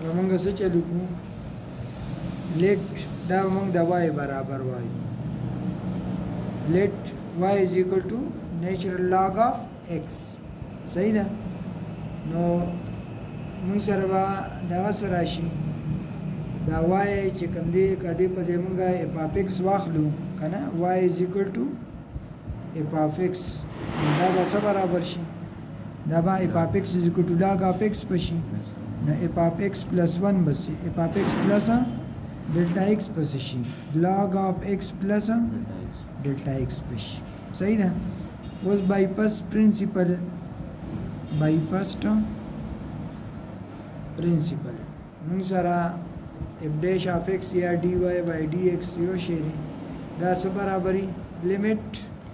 نو موږ څه چلو کو لیټ دا موږ د وای برابر وای لیټ وای از ایکول ټو نیچرل لاګ اف ایکس صحیح ده نو موږ سره به دا سره شي دا وای چې کوم دی کدی په ځای موږ اف اف ایکس واخلو کنه وای از ایکول ټو اف اف ایکس دا به څه برابر شي دا با اف اف ایکس از اکول ټو لاګ اف ایکس پشي نو اف اف ایکس پلس 1 بس اف اف ایکس پلس ډیلټا ایکس پس شي لاګ اف ایکس پلس ډیلټا ایکس پشي صحیح ده اوس بای پاس پرنسپل بای پاس پرنسپل موږ سره اف ډیش اف ایکس یا ډی وای بای ډی ایکس یو شی دا څه برابرۍ لیمټ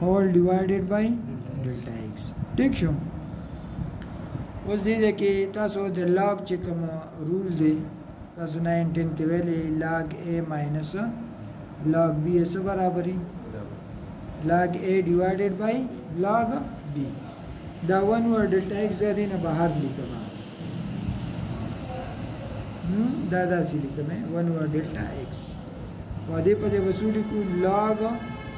هول ډیوایډډ بای ډلټا ایکس ټیک شو اوس دې ده کې تاسو د لاګ چې کوم رول دی تاسو 19 کې ویلې لاګ ا ماینس لاګ بی سره برابرې لاګ ا ډیوایډډ بای لاګ بی دا 1 ور ډلټا ایکس زیاتې نه بهر لیکم دا داسې لیکم 1 ور ډلټا ایکس و دې په دې وسو لیکو لاګ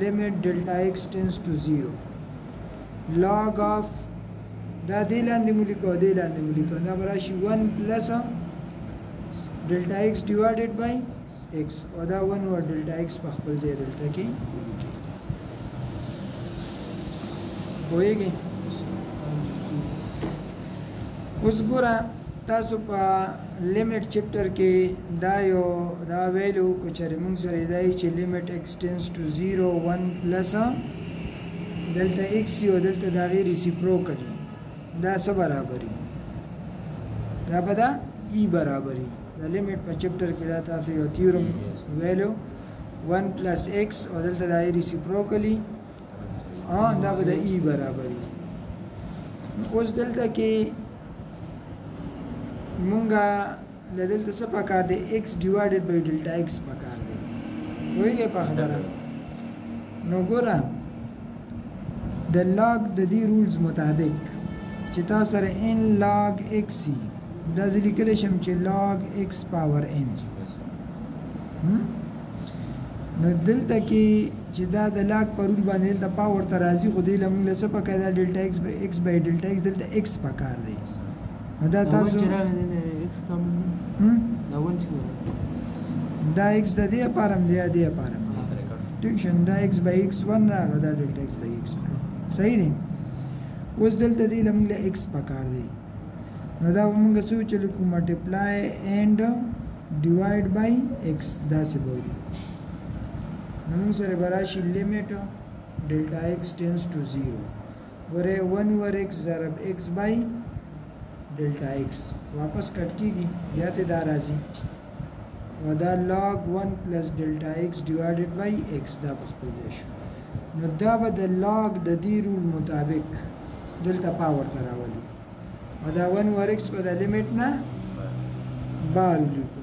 لیمټ ډلټا ایکس ټینس ټو زیرو لاګ آف دا دې لاندې مو لیکو دې لاندې مو لیکو دا به راشي ون پلس ډلټا ایکس ډیوایډډ بای ایکس او دا ون ور ډلټا ایکس په خپل ځای دلته کې ولیکي پوهېږئ اوس ګوره تاسو په لیمټ چپټر کې دا یو دا ویلو که چېرې موږ سره دا چې لیمټ ایکس ټینس ټو 0 1 پلس دلته ایکس او دلته دا غیر ریسیپروکل دا څه برابرې دا به دا ای e برابرې د لیمیټ په چپټر کې دا تاسو یو تیورم ویلو 1 پلس ایکس او دلته دا ریسیپروکلی ها دا به د ای e برابرې اوس دلته کې مونږه نه دلته څه پکار دی x ډیوایډډ بای ډلټا x پکار دی وایي په خبره نو ګوره د لاګ د دې رولز مطابق چې تا سره ان لاګ x سی دا ځلې کله شم چې لاګ x پاور n نو دلته کې چې دا د لاګ پر رول باندې دلته پاور ته راځي خو دې لمونږ له څه پکې دا ډلټا x به x بای ډلټا x دلته x پکار دی دا تاسو دا ایکس د دې لپاره دی د دې لپاره ټیک شو دا ایکس بای ایکس 1 راغله دا ډلټا ایکس بای ایکس صحیح دی اوس دلته دی لمونږ له ایکس پکار دی نو دا موږ څه چې لیکو ملټیپلای اینډ ډیوایډ بای ایکس دا څه به وکړو نو موږ سره براشي لیمیټ ډلټا ایکس ټینز ټو 0 ګوره 1 ور ایکس ضرب ایکس بای ډلټا ایکس واپس کټ کیږي بیا ته دا راځي او دا log 1 پلس ډلټا ایکس ډیوایډډ بای ایکس دا په خپل ځای شو نو دا به د log د دې رول مطابق دلته پاور ته راولي او دا 1 ور ایکس په د لیمیټ نه بار ولیکو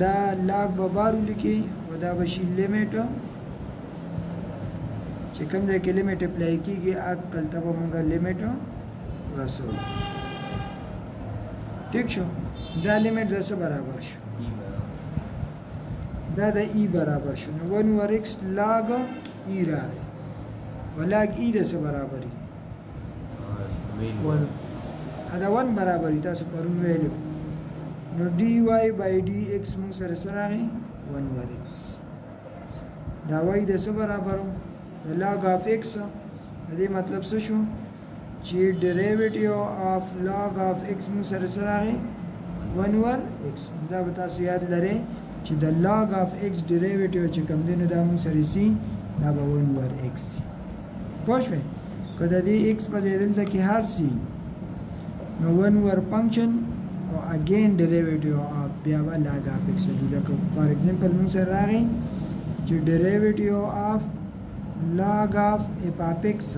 دا لاګ به بار ولیکي او دا به شي لیمیټ چې کوم ځای کې لیمیټ اپلای کېږي عقل ته به مونږ لیمیټ رسو ټیک شو دا لیمیټ د څه برابر شو دا د ای e برابر شو نو 1 ور ایکس لاګ ای e راغی ولاګ ای e د څه برابر ویلو دا ون برابر دي تاسو پرون ویلو نو ډي واي بای ډي ایکس موږ سره سره راغی ون ور ایکس دا وای د څه برابرو د لاګ اف ایکس د دې مطلب څه شو چې ډیریویټیو اف لاګ اف ایکس موږ سره سره راغی ون ور ایکس دا به تاسو یاد لرئ چې د لاګ اف ایکس ډیریویټیو چې کوم دی نو دا موږ سره سي دا به ون ور ایکس پوه شوې که د دې ایکس په ځای دلته کې هر سی نو ون ور فنکشن او اگین ډیریویټیو اپ بیا به لاګ اپ ایکسل لکه فار ایگزامپل موږ سره راغی چې ډیریویټیو اف لاګ اف اپ اپ ایکس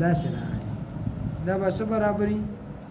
دا سره راغی دا به څه برابري